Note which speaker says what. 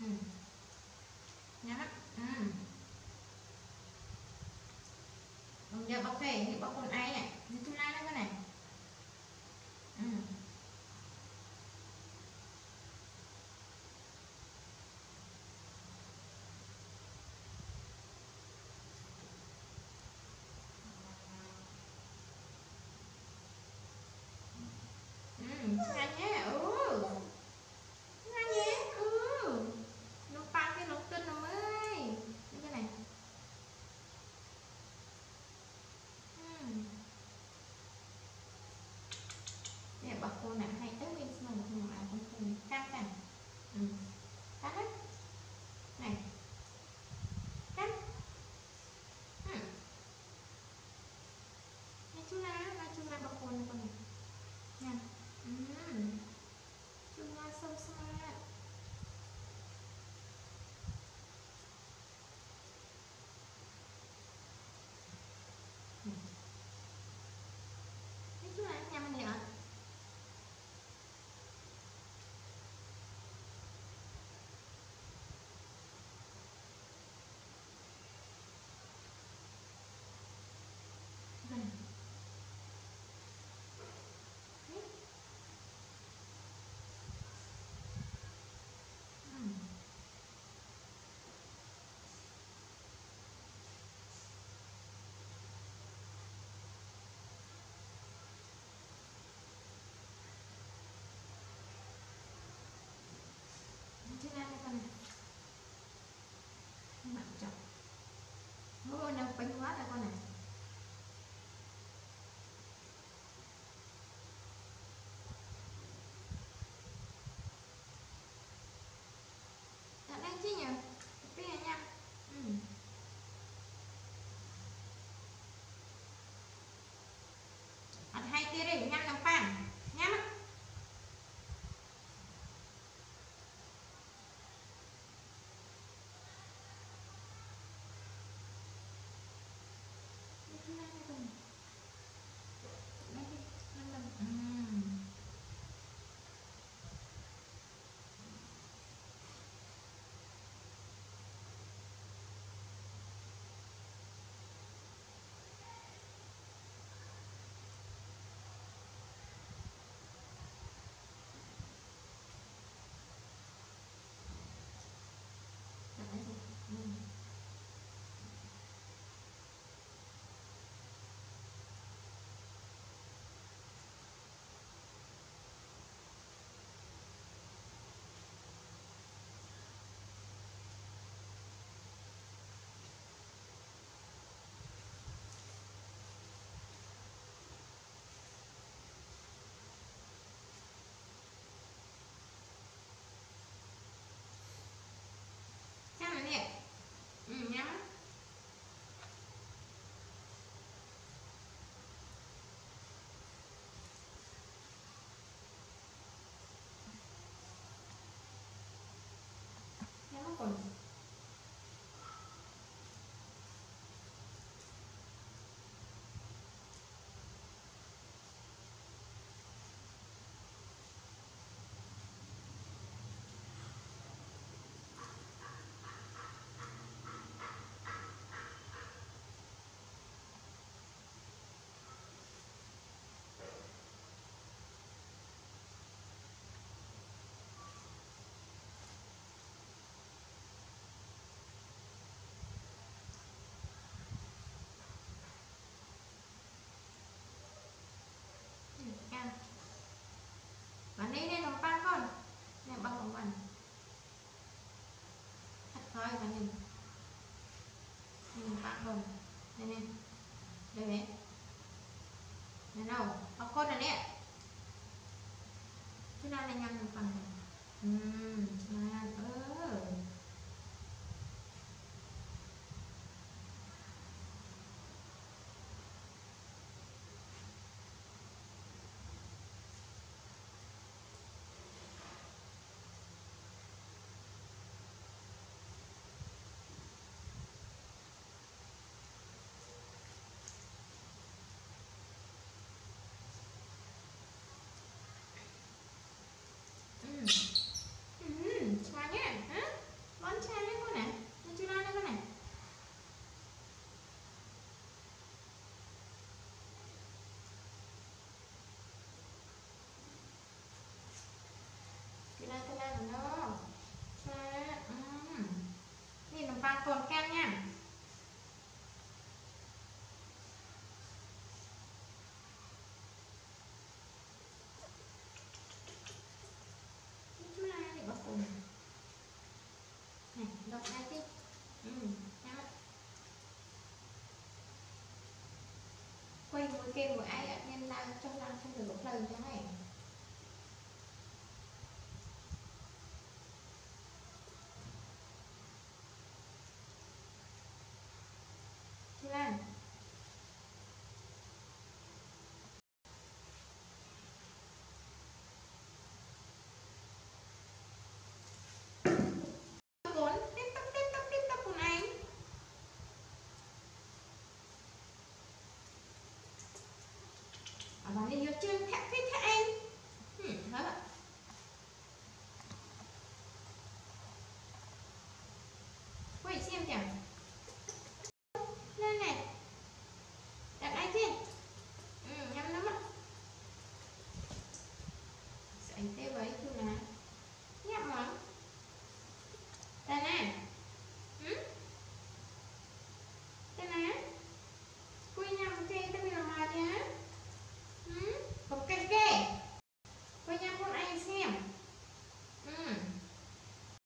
Speaker 1: ừ. nhá ừ. ừ giờ bóc này thì bóc con ai này như tôi lai nó cái này quanh nó bánh quá rồi con này. Quay mũi kêu mũi ai ạ lao trong lao, cho được một lần cho mày